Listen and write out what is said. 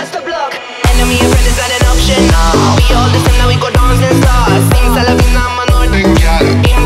Enemy and friend is not an option, no We all the same, now we go dancing and stars Sing Salavina, I'm a Northern